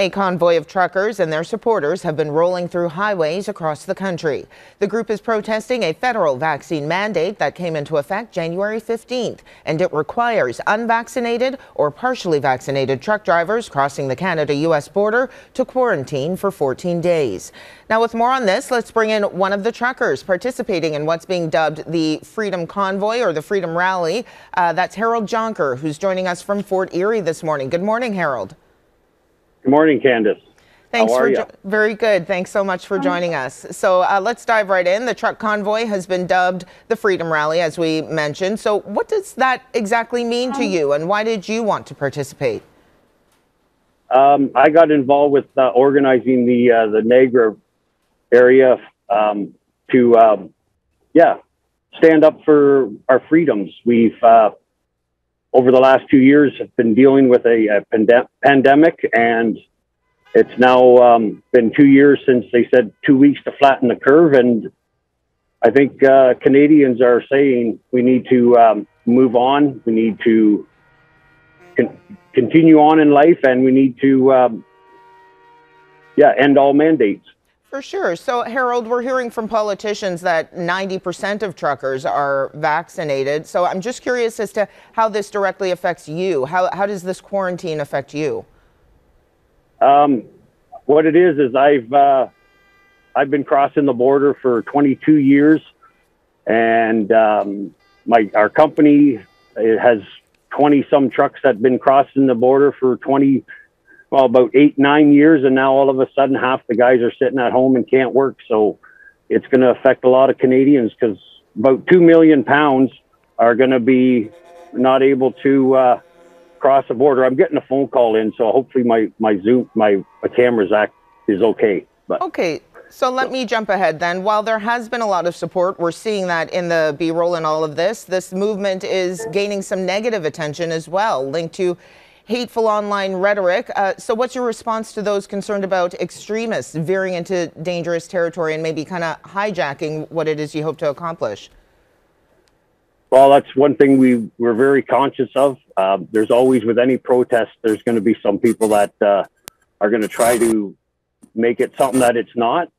A convoy of truckers and their supporters have been rolling through highways across the country. The group is protesting a federal vaccine mandate that came into effect January 15th, and it requires unvaccinated or partially vaccinated truck drivers crossing the Canada U.S. border to quarantine for 14 days. Now, with more on this, let's bring in one of the truckers participating in what's being dubbed the Freedom Convoy or the Freedom Rally. Uh, that's Harold Jonker, who's joining us from Fort Erie this morning. Good morning, Harold. Good morning, Candace. Thanks for jo- very good. Thanks so much for joining us. So uh, let's dive right in. The truck convoy has been dubbed the Freedom Rally, as we mentioned. So what does that exactly mean to you, and why did you want to participate? Um, I got involved with uh, organizing the uh, the Niagara area um, to, um, yeah, stand up for our freedoms. We've uh, over the last two years have been dealing with a, a pandem- pandemic and it's now um, been two years since they said two weeks to flatten the curve and i think uh, canadians are saying we need to um, move on we need to con- continue on in life and we need to um, yeah end all mandates for sure. So, Harold, we're hearing from politicians that 90% of truckers are vaccinated. So, I'm just curious as to how this directly affects you. How, how does this quarantine affect you? Um, what it is is I've uh, I've been crossing the border for 22 years, and um, my our company has 20 some trucks that have been crossing the border for 20 well, about eight, nine years, and now all of a sudden half the guys are sitting at home and can't work. So it's going to affect a lot of Canadians because about two million pounds are going to be not able to uh, cross the border. I'm getting a phone call in, so hopefully my my Zoom my, my camera's act is okay. But okay. So let me jump ahead then. While there has been a lot of support, we're seeing that in the B roll and all of this. This movement is gaining some negative attention as well, linked to hateful online rhetoric. Uh, so, what's your response to those concerned about extremists veering into dangerous territory and maybe kind of hijacking what it is you hope to accomplish? Well, that's one thing we we're very conscious of. Uh, there's always with any protest, there's going to be some people that uh, are going to try to make it something that it's not.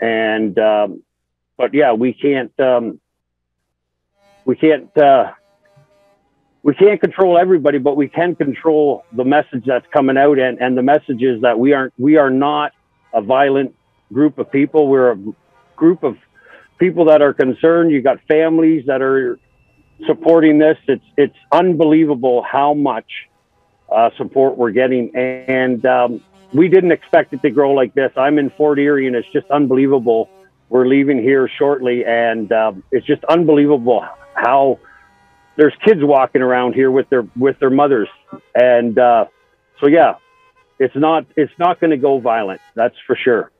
And um, but yeah, we can't um, we can't uh, we can't control everybody, but we can control the message that's coming out. And, and the message is that we aren't, we are not a violent group of people. We're a group of people that are concerned. You got families that are supporting this. It's, it's unbelievable how much uh, support we're getting. And um, we didn't expect it to grow like this. I'm in Fort Erie and it's just unbelievable. We're leaving here shortly and um, it's just unbelievable how there's kids walking around here with their with their mothers, and uh, so yeah, it's not it's not going to go violent. That's for sure.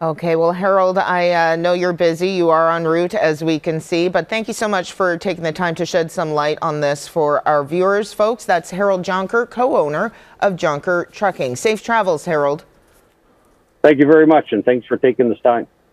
Okay, well, Harold, I uh, know you're busy. You are en route, as we can see, but thank you so much for taking the time to shed some light on this for our viewers, folks. That's Harold Jonker, co owner of Jonker Trucking. Safe travels, Harold. Thank you very much, and thanks for taking this time.